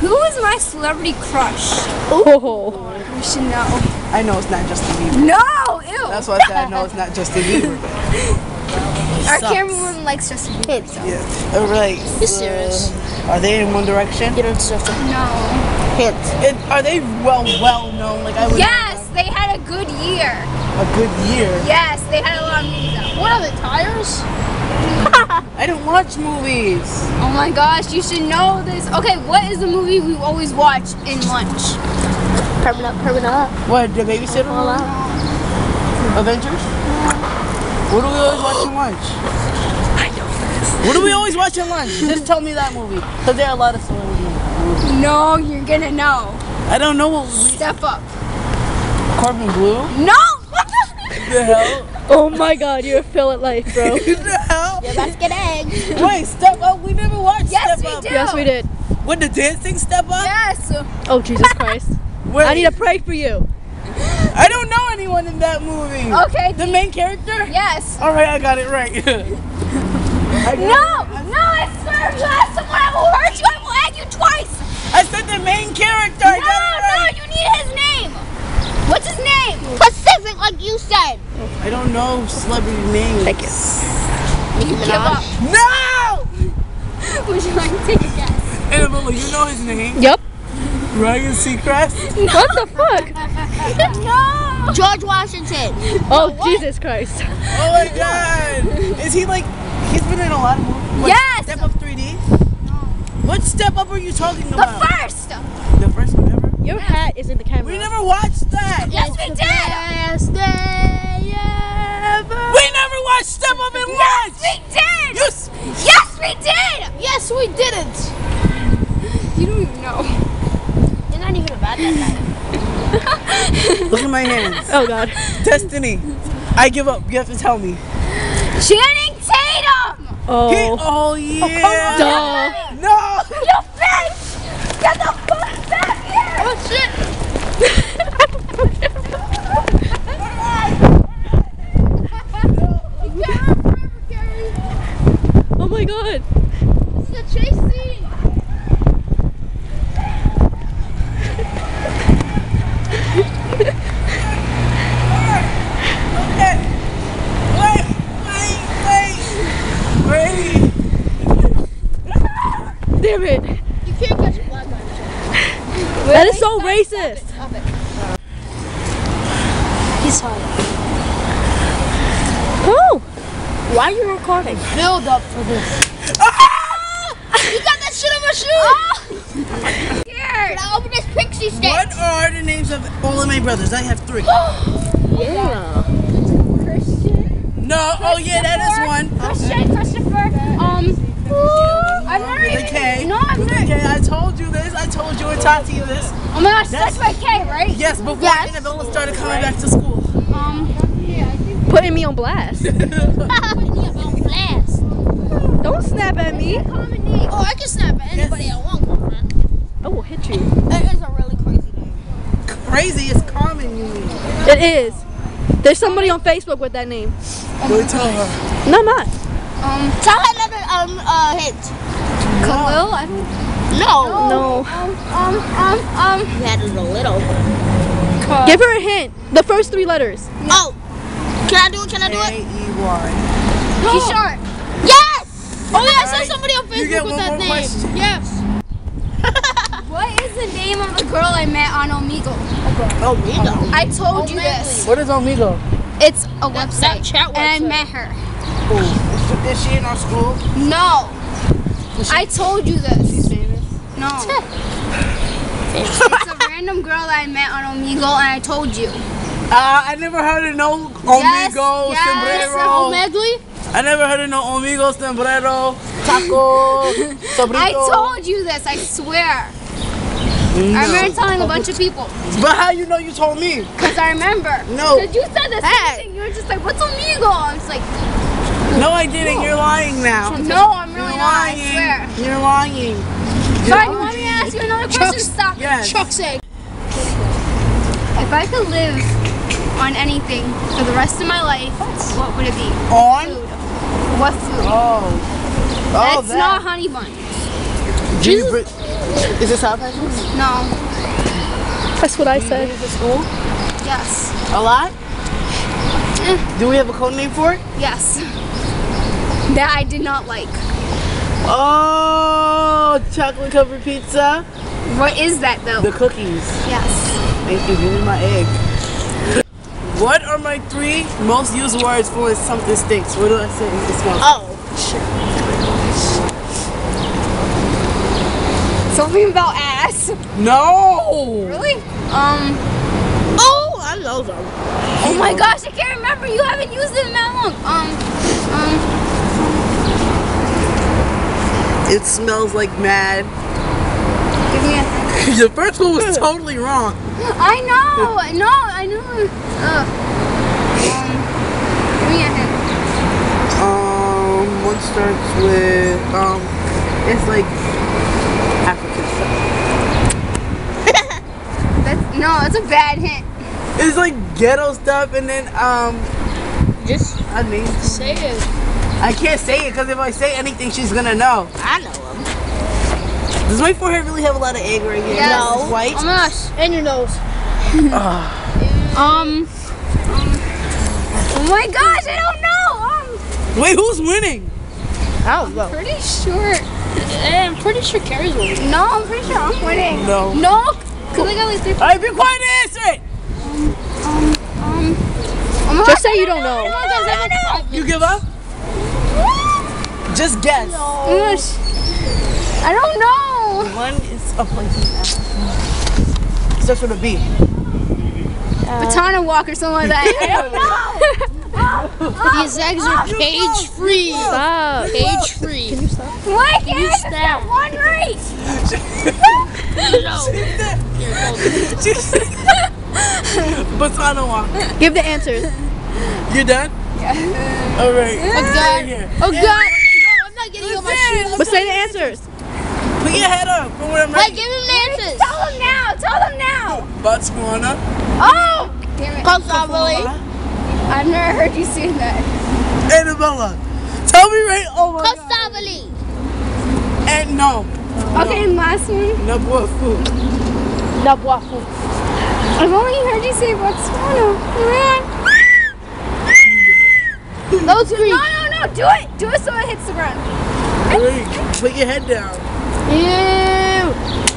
Who is my celebrity crush? Oh. You should know. I know it's not Justin Bieber. No, ew. That's why I said I know it's not Justin Bieber. Our sucks. cameraman likes Justin Bieber. So. Yeah. Uh, right. You serious? Are they in One Direction? You don't deserve to No. hint. It, are they well well known? Like I would Yes, they had a good year. a good year. Yes, they had a lot of movies out. What are the tires? I don't watch movies. Oh my gosh, you should know this. Okay, what is the movie we always watch in lunch? Permanent, permanent. What the babysitter? Avengers? What do we always watch in lunch? I don't know this. What do we always watch in lunch? Just tell me that movie. Because there are a lot of celebrity movies. No, you're gonna know. I don't know what we... Step up. Corbin Bleu? No! What the hell? Oh my god, you're a fill at life, bro. What the hell? Your basket egg. Wait, Step Up? We never watched Yes, Step we Up. did. yes, we did. What, the dancing Step Up? yes. Oh, Jesus Christ. Wait, I need to pray for you. I don't know anyone in that movie. Okay. The main character? Yes. All right, I got it right. I got No, it. no, I swear to God, someone I will hurt you. I will egg you twice. I said the main character. I No, got it no, you need his name. What's his name? Pacific, like you said. I don't know celebrity names. Thank you. Nicki Give up. Minaj. No! Would you like to take a guess? Annabella, you know his name? Yep. Ryan Seacrest? What the fuck? no. George Washington. Oh, Jesus Christ. Oh my god! Is he like, he's been in a lot of movies? What, Yes. Step Up 3D? No. What Step Up are you talking The about? first. The first one ever? Your hat is in the camera. We never watched that! Yes, we did. Best day ever. We never watched Step Up in lunch! We did. You s- Yes, we did. Yes, we didn't. You don't even know. You're not even about that night. Look at my hands. Oh god. Destiny. I give up. You have to tell me. Channing Tatum. Oh. He- Oh. oh yeah! Duh. No! You bitch. Get the fuck back here. Oh shit. Oh my god. This is a chase scene. Wait, wait, wait, wait. Damn it. You can't catch a black guy. That is so racist. Stop it. He's hot. Oh. Why are you recording? Build up for this. You got that shit on my shoe. Scared. Can I open this pixie stick? What are the names of all of my brothers? I have three. Yeah. No, oh yeah, that is one. Christian, Christopher. Um. I've never even. K. No, I've never. Okay, I told you this. I told you and Tati this. Oh my gosh, that's my K, right? Yes, before Yes. Annabella started coming back to school. Um. Putting me on blast. Putting me on blast. Don't snap at me. Oh, I can snap at anybody I want, girlfriend. I will hit you. That is a really crazy name. Crazy is common, you mean. It is. There's somebody on Facebook with that name. Go tell her. No, I'm not. Um. Tell her another um uh hint. Khalil. I don't. No. No. Um. Um. Um. Um. That is a little. Give her a hint. The first three letters. Oh. Can I do it? Can I do A it? E Y. He's short. Yes. Oh yeah, I saw somebody on you get Facebook with that more name. question. Yes. What is the name of the girl I met on Omegle? Me. I told you this. What is Omigo? It's a website, chat and I website. met her. Is she in our school? No. I told you this. Famous? No. it's a random girl that I met on Omegle, and I told you. Uh, I never heard of no Omigo, yes. sombrero. Medley. I never heard of no Omigo, sombrero, taco, sobrito. I told you this. I swear. I remember telling a bunch of people. But how you know you told me? Cause I remember. No. Cause you said the same Hey. thing. You were just like, "What's Omegle?" I was like, No, I didn't. You're lying now. "No, I'm really You're not. I lying. swear." You're lying. Fine. You want me ask you another question? Stop. Yes. Chuck's egg. If I could live on anything for the rest of my life, what would it be? On? Food. What food? Oh. Oh, it's that. not honey bun. Do you bring, is it Sour Patch Kids? No. That's what I Do said. bring it to school? Yes. A lot? Eh. Do we have a code name for it? Yes. That I did not like. Oh, chocolate covered pizza. What is that though? The cookies. yes. Thank you. Give me my egg. What are my three most used words for when something stinks? What do I say? It smells. Oh. Something about ass. No. Really? Um. Oh, I know them. Oh my gosh, I can't remember. You haven't used it in that long. Um. Um. It smells like mad. Give me a. the first one was totally wrong. I know. No, I know. Ugh. Um. Give me a hint. Um, one starts with um, it's like African stuff. That's no. That's a bad hint. It's like ghetto stuff, and then um, Just I mean, say it. I can't say it because if I say anything, she's gonna know. I know them. Does my forehead really have a lot of egg right here? Yes. It's white. Oh my gosh. And your nose. Um. Oh my gosh, I don't know. Wait, who's winning? I don't know. I'm pretty sure. I'm pretty sure Carrie's winning. No, I'm pretty sure I'm winning. No. No, cause I got like three. All right, be quiet and answer it. Um. Um. My Just say you don't know. I don't know. You give up? Just guess. My gosh. I don't know. One is a place in Africa. Starts with a B. Batana walk or something like that. I don't know. These eggs are cage free. Stop. Cage free. Why can't I just get one right? Batana walk. Give the answers. You're done? Yeah. All right. Oh, God. Right. Oh God. No, I'm not getting on my shoes. But say the answers. Put your head up for when I'm Wait, give him the answers. Tell them now. Tell them now. Botswana. Oh. Damn it. Possibly. I've never heard you say that. Annabella. Tell me right. Oh my God. And no. Okay, and last one. No boy food. No. I've only heard you say Botswana. Ah! Those Greek. No, no, no. Do it. Do it so it hits the ground. Put your head down. Ew.